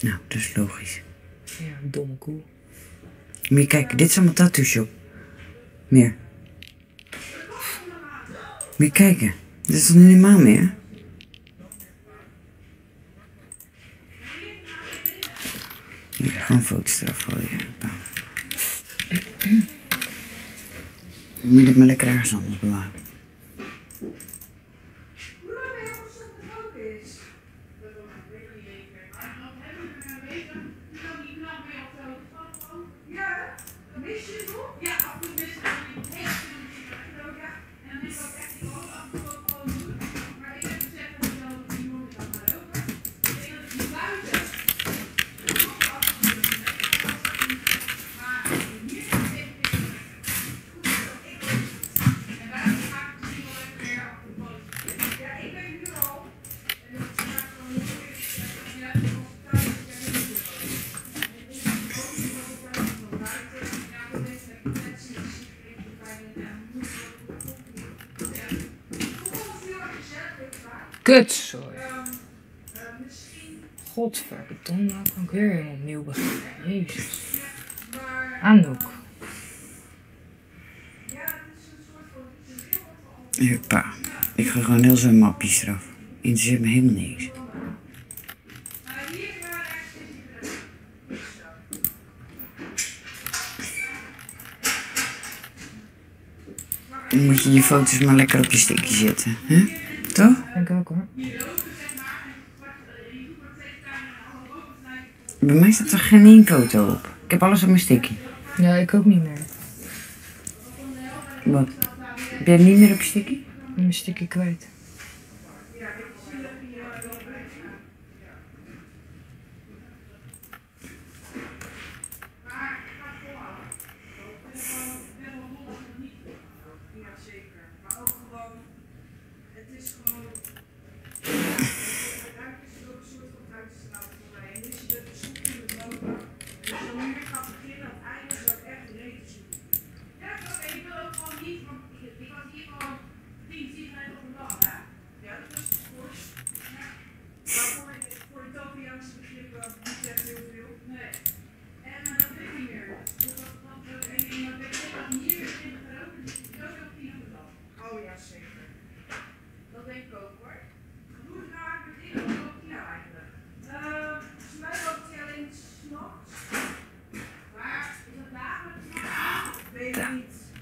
Nou, dat is logisch. Ja, domme koe. Je kijken, dit is allemaal tattoo shop. Meer. Je kijken. Dit is toch niet normaal meer? Hier, gewoon foto's eraf gooien. Moet je dit maar lekker ergens anders bewaren. Sorry. Godverdomme, kan ik weer helemaal opnieuw beginnen. Jezus. Anouk. Huppa. Ik ga gewoon heel zijn mapjes eraf. Interesseert me helemaal niks. Dan moet je je foto's maar lekker op je stickje zetten, hè? Toch? Denk ik ook hoor. Bij mij staat er geen één foto op. Ik heb alles op mijn stickje. Ja, ik ook niet meer. Wat? Heb jij niet meer op je stickje? Ben mijn stukje kwijt.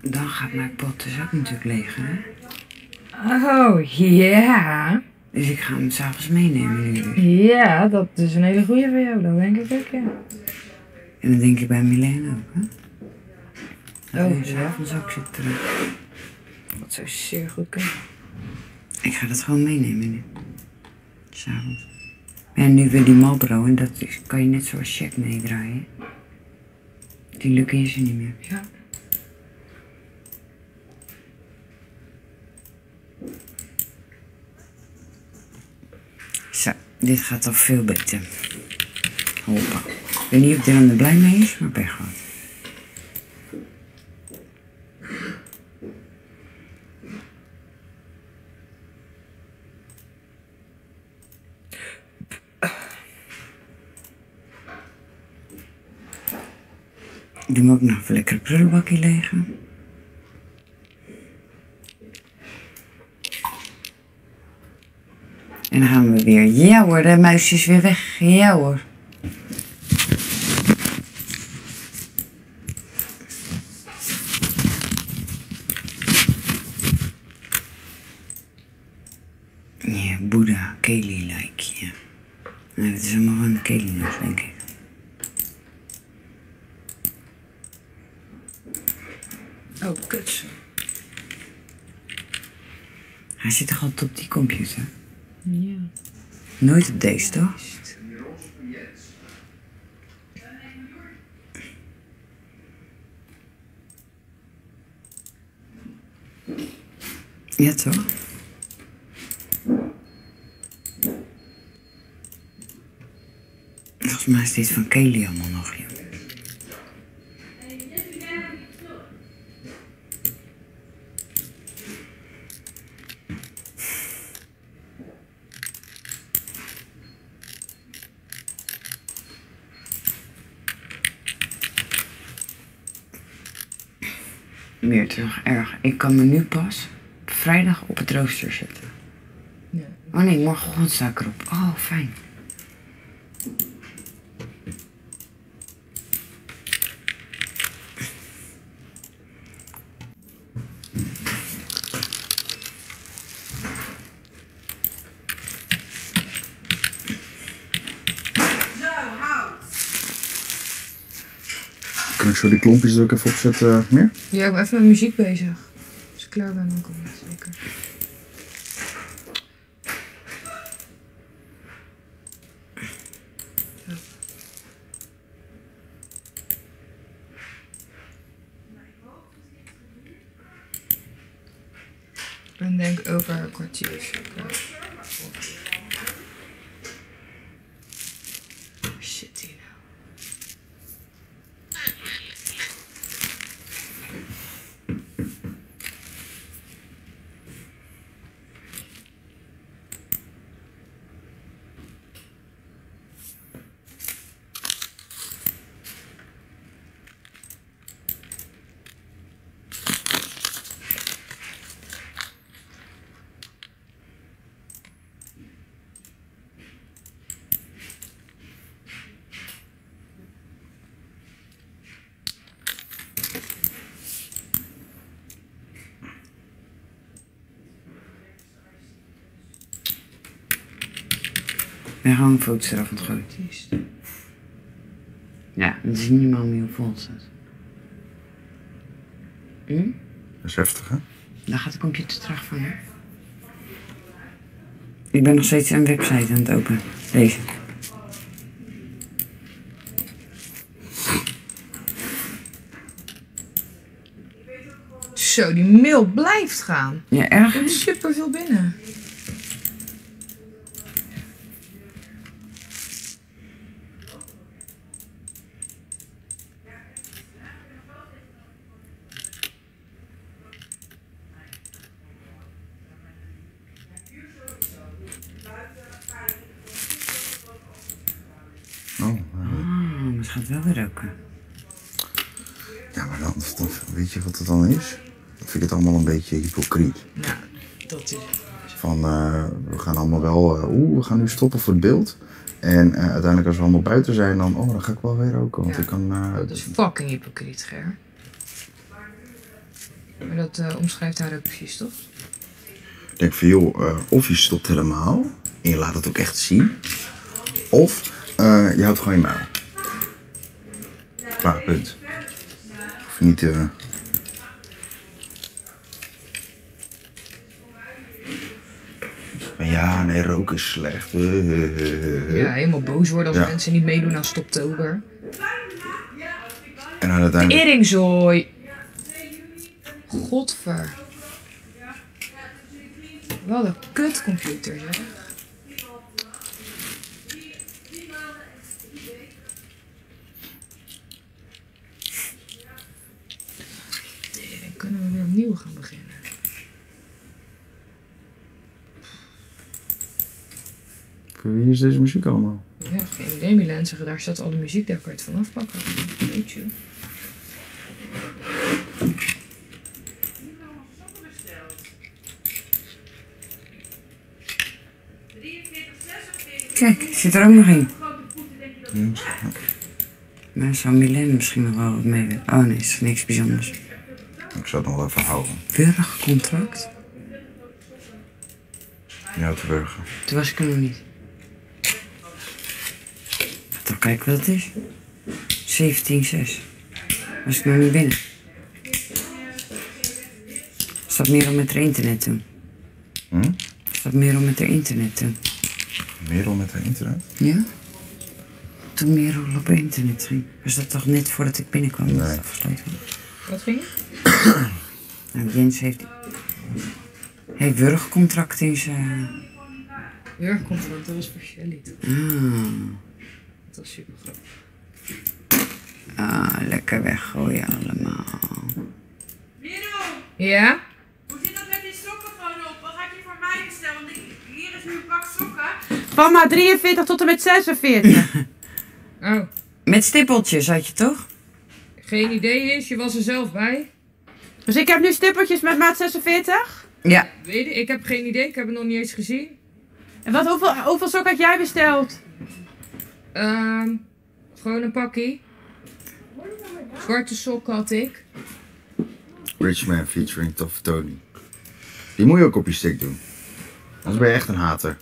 Dan gaat mijn pot dus ook natuurlijk leeg, hè? Oh, ja. Dus ik ga hem s'avonds meenemen nu. dus. Ja, dat is een hele goeie voor jou. Dat denk ik ook, ja. En dan denk ik bij Milena ook, hè? Dat Oh, s'avonds ook zit terug. Dat zou zeer goed kunnen. Ik ga dat gewoon meenemen nu. S'avonds. En nu weer die Marlboro en dat is, kan je net zoals check meedraaien. Die lukken is er niet meer. Ja. Zo, dit gaat al veel beter. Hoppa. Ik weet niet of Dylan er blij mee is, maar pech gehad. Doe me ook nog even lekker een prullenbakje legen. En dan gaan we weer. Ja hoor, de muis is weer weg. Ja hoor. Ja, Boeddha, Keli like, ja. Nee, dat is allemaal van de Keli denk ik. Oh, kut. Hij zit toch altijd op die computer? Ja. Nooit op deze, toch? Ja, toch? Volgens mij is dit van Kelly allemaal nog, joh. Meer terug. Erg. Ik kan me nu pas vrijdag op het rooster zetten. Ja. Oh nee, sta ik erop. Oh, fijn. Kan ik zo die klompjes er ook even opzetten, meer? Ja, ik ben even met muziek bezig. Als ik klaar ben, dan kom ik zeker. En denk over een kwartiertje. Shit, hier nou. We gaan gewoon foto's eraf ontgooien. Is- Ja, dat is niet normaal meer hoe vol het staat. Hm? Dat is heftig, hè? Dan gaat de computer terug van hè? Ik ben nog steeds een website aan het openen. Deze. Zo, die mail blijft gaan. Ja, erg. Er komt veel binnen. Oh, Oh, maar het gaat wel weer roken. ja, maar dan, dan, weet je wat het dan is? Dan vind ik het allemaal een beetje hypocriet. Nou, dat is. Van, eh, we gaan allemaal wel, eh, oeh, we gaan nu stoppen voor het beeld. En eh, uiteindelijk als we allemaal buiten zijn, dan, oh, dan ga ik wel weer roken. Want Ja. ik kan, eh, Dat is fucking hypocriet, Ger. Maar dat omschrijft haar ook precies, toch? ik denk van, joh, of je stopt helemaal en je laat het ook echt zien. Of je houdt gewoon je muil. Klaar, punt. Niet, Maar ja, nee, roken is slecht. Ja, helemaal boos worden als Ja. mensen niet meedoen aan Stoptober. En dan uiteindelijk... Eringzooi! Godver. Wat een kutcomputer, zeg. Dan kunnen we weer opnieuw gaan beginnen. Voor wie is deze muziek allemaal? Ja, geen idee, Milan. Zeggen, daar staat al de muziek, daar kan je het vanaf pakken. Weet je. Kijk, zit er ook nog in. Maar zou Milan misschien nog wel wat mee willen? Oh nee, is niks bijzonders. Ik zou het nog wel even houden. Keurig contract? Ja, te burger. Toen was ik er nog niet. Toch kijken wat het is. 17,6. Was ik nog niet binnen. Staat meer om met haar internet doen. Hm? Staat meer om met haar internet doen. Merel met haar internet? Ja? Toen Merel op internet ging. Was dat toch net voordat ik binnenkwam dat het Nee. afgesloten was? Wat ging je? Nou, Jens heeft... Heeft wurgcontract in zijn... Werkcontract, dat was voor Shelly. Ah, Dat was super grappig. ah, lekker weggooien allemaal. Miro, Ja? hoe zit dat met die sokken gewoon op? Wat had je voor mij besteld? Want ik, hier is nu een pak sokken. Van maar 43 tot en met 46. Oh, Met stippeltjes had je toch? geen idee is, je was er zelf bij. Dus ik heb nu stippertjes met maat 46. Ja, Weet ik, ik heb geen idee. Ik heb het nog niet eens gezien. En wat, hoeveel, hoeveel sok had jij besteld? Ehm, gewoon een pakkie. Zwarte sok had ik. Richman featuring Toffe Tony. Die moet je ook op je stick doen. Anders ben je echt een hater.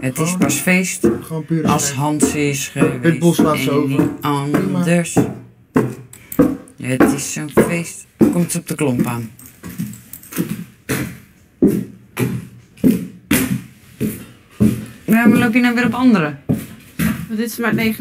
het is pas feest Gewoon puur als Hans is geweest. Pitbull slaat ze en over. niet anders. Het is zo'n feest. Komt ze op de klomp aan. Je nou weer op anderen? Dit is maar 9.